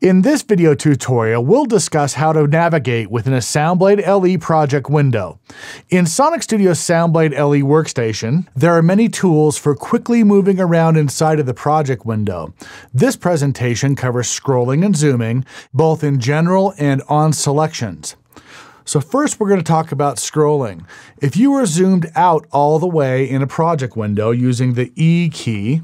In this video tutorial, we'll discuss how to navigate within a Soundblade LE project window. In Sonic Studio's Soundblade LE workstation, there are many tools for quickly moving around inside of the project window. This presentation covers scrolling and zooming, both in general and on selections. So first we're going to talk about scrolling. If you are zoomed out all the way in a project window using the E key,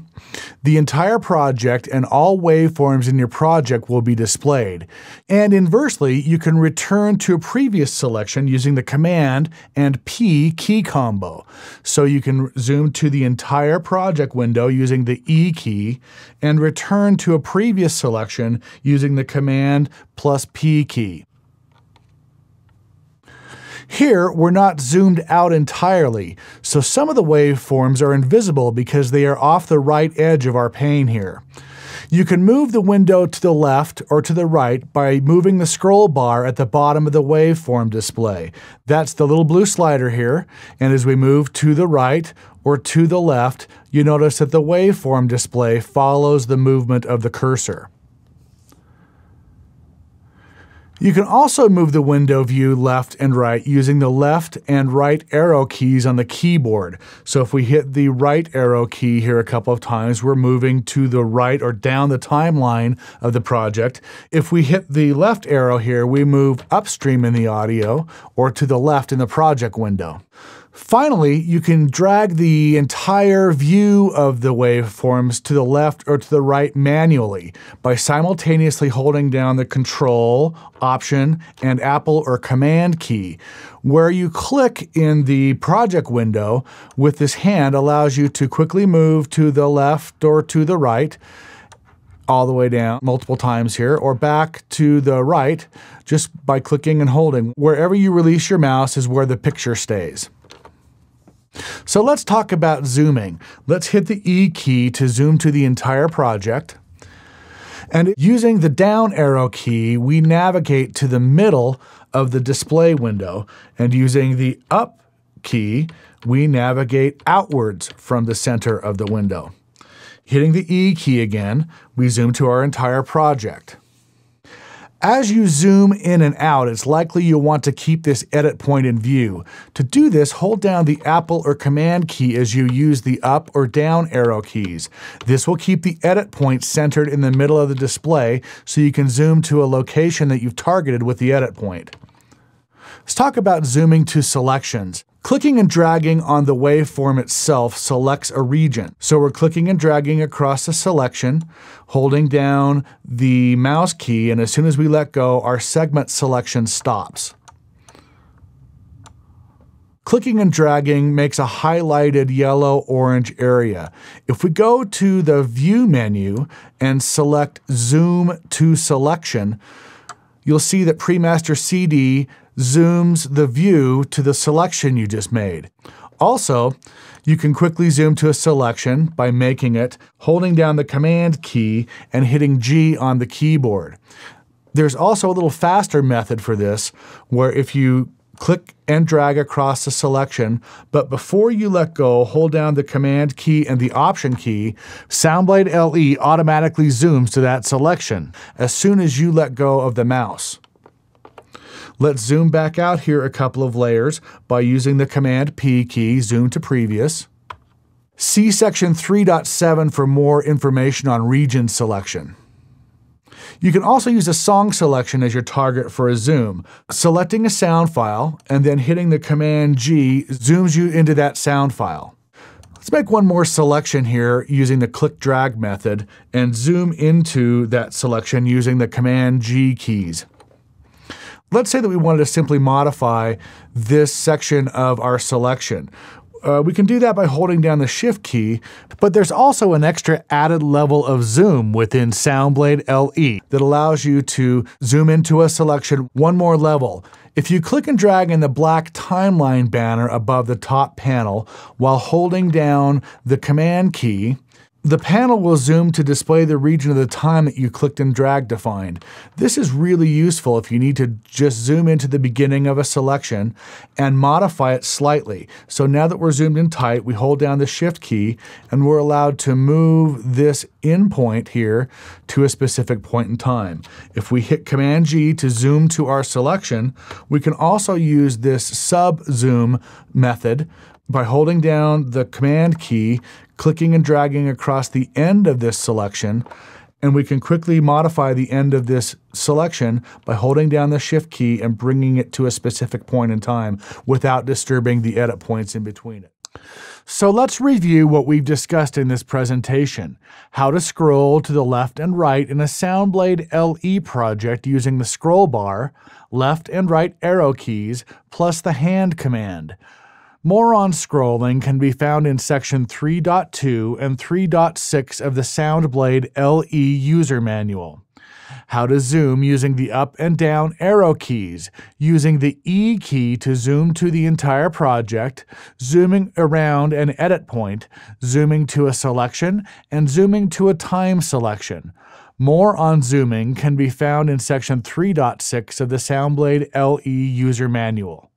the entire project and all waveforms in your project will be displayed. And inversely, you can return to a previous selection using the Command and P key combo. So you can zoom to the entire project window using the E key and return to a previous selection using the Command plus P key. Here, we're not zoomed out entirely, so some of the waveforms are invisible because they are off the right edge of our pane here. You can move the window to the left or to the right by moving the scroll bar at the bottom of the waveform display. That's the little blue slider here, and as we move to the right or to the left, you notice that the waveform display follows the movement of the cursor. You can also move the window view left and right using the left and right arrow keys on the keyboard. So if we hit the right arrow key here a couple of times, we're moving to the right or down the timeline of the project. If we hit the left arrow here, we move upstream in the audio or to the left in the project window. Finally, you can drag the entire view of the waveforms to the left or to the right manually by simultaneously holding down the Control, Option, and Apple or Command key. Where you click in the project window with this hand allows you to quickly move to the left or to the right all the way down multiple times here or back to the right just by clicking and holding. Wherever you release your mouse is where the picture stays. So let's talk about zooming. Let's hit the E key to zoom to the entire project. And using the down arrow key, we navigate to the middle of the display window. And using the up key, we navigate outwards from the center of the window. Hitting the E key again, we zoom to our entire project. As you zoom in and out, it's likely you'll want to keep this edit point in view. To do this, hold down the Apple or Command key as you use the up or down arrow keys. This will keep the edit point centered in the middle of the display so you can zoom to a location that you've targeted with the edit point. Let's talk about zooming to selections. Clicking and dragging on the waveform itself selects a region. So we're clicking and dragging across the selection, holding down the mouse key, and as soon as we let go, our segment selection stops. Clicking and dragging makes a highlighted yellow-orange area. If we go to the View menu and select Zoom to Selection, you'll see that Premaster CD zooms the view to the selection you just made. Also, you can quickly zoom to a selection by making it, holding down the Command key, and hitting G on the keyboard. There's also a little faster method for this, where if you click and drag across the selection, but before you let go, hold down the Command key and the Option key, Soundblade LE automatically zooms to that selection as soon as you let go of the mouse. Let's zoom back out here a couple of layers by using the Command P key, zoom to previous. See section 3.7 for more information on region selection. You can also use a song selection as your target for a zoom. Selecting a sound file and then hitting the Command G zooms you into that sound file. Let's make one more selection here using the click drag method and zoom into that selection using the Command G keys. Let's say that we wanted to simply modify this section of our selection. Uh, we can do that by holding down the Shift key, but there's also an extra added level of zoom within Soundblade LE that allows you to zoom into a selection one more level. If you click and drag in the black timeline banner above the top panel while holding down the Command key, The panel will zoom to display the region of the time that you clicked and dragged to find. This is really useful if you need to just zoom into the beginning of a selection and modify it slightly. So now that we're zoomed in tight, we hold down the Shift key and we're allowed to move this in point here to a specific point in time. If we hit Command G to zoom to our selection, we can also use this sub zoom method by holding down the Command key, clicking and dragging across the end of this selection, and we can quickly modify the end of this selection by holding down the Shift key and bringing it to a specific point in time without disturbing the edit points in between it. So let's review what we've discussed in this presentation. How to scroll to the left and right in a SoundBlade LE project using the scroll bar, left and right arrow keys, plus the hand command. More on scrolling can be found in section 3.2 and 3.6 of the SoundBlade LE user manual. How to zoom using the up and down arrow keys, using the E key to zoom to the entire project, zooming around an edit point, zooming to a selection, and zooming to a time selection. More on zooming can be found in section 3.6 of the SoundBlade LE user manual.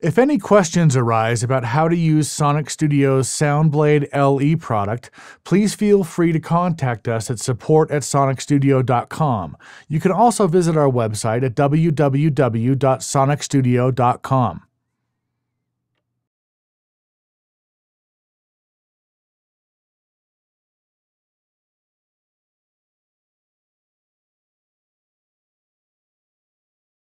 If any questions arise about how to use Sonic Studio's SoundBlade LE product, please feel free to contact us at support at sonicstudio.com. You can also visit our website at www.sonicstudio.com.